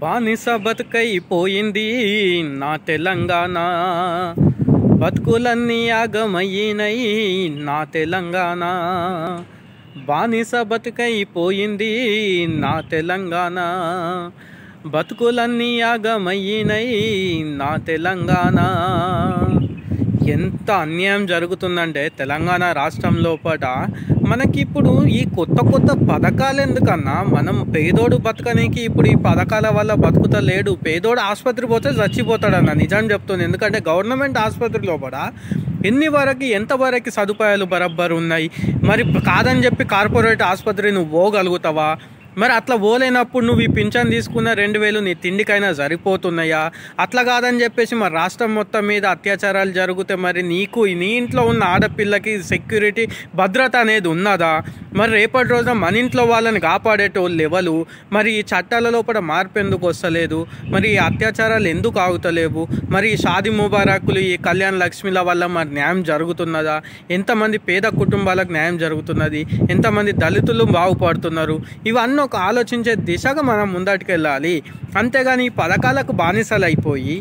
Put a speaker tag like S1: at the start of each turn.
S1: బానిస బతుకైపోయింది నా తెలంగాణ. బతుకులన్నీ ఆగమయ్యినై నా తెలంగాణ. బానిస బతుకైపోయింది నా తెలంగాణ. బతుకులన్నీ ఆగమయ్యినై నా తెలంగాణ. ఎంత అన్యాయం జరుగుతుందంటే తెలంగాణ రాష్ట్రం లోపల మనకి ఇప్పుడు ఈ కొత్త కొత్త పథకాలు ఎందుకన్నా మనం పేదోడు బతకనికి ఇప్పుడు ఈ పథకాల వల్ల బతుకుతలేడు పేదోడు ఆసుపత్రి పోతే చచ్చిపోతాడన్న నిజం చెప్తుంది ఎందుకంటే గవర్నమెంట్ ఆసుపత్రిలో కూడా ఎన్ని వరకు ఎంత వరకు సదుపాయాలు బరబ్బరు ఉన్నాయి? మరి కాదని చెప్పి కార్పొరేట్ ఆసుపత్రి నువ్వు పోగలుగుతావా? మరి అట్లా పోలేనప్పుడు నువ్వు ఈ పింఛన్ తీసుకున్న రెండు వేలు నీ తిండికైనా సరిపోతున్నాయా? అట్లా కాదని చెప్పేసి మరి రాష్ట్రం మొత్తం మీద అత్యాచారాలు జరిగితే మరి నీకు నీ ఇంట్లో ఉన్న ఆడపిల్లకి సెక్యూరిటీ భద్రత అనేది ఉన్నదా? మరి రేపటి రోజున మన ఇంట్లో వాళ్ళని కాపాడేటోళ్ళు ఎవరు? మరి ఈ చట్టాల లోపల మార్పు ఎందుకు వస్తలేదు? మరి ఈ అత్యాచారాలు ఎందుకు ఆగుతలేవు? మరి ఈ షాది ముబారకులు ఈ కళ్యాణ లక్ష్మిల వల్ల మరి న్యాయం జరుగుతున్నదా? ఎంతమంది పేద కుటుంబాలకు న్యాయం జరుగుతున్నది? ఎంతమంది దళితులు బాగుపడుతున్నారు? ఇవన్నీ ఒక ఆలోచించే దిశగా మనం ముందటికి వెళ్ళాలి అంతేగాని ఈ పథకాలకు బానిసలైపోయి